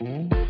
Música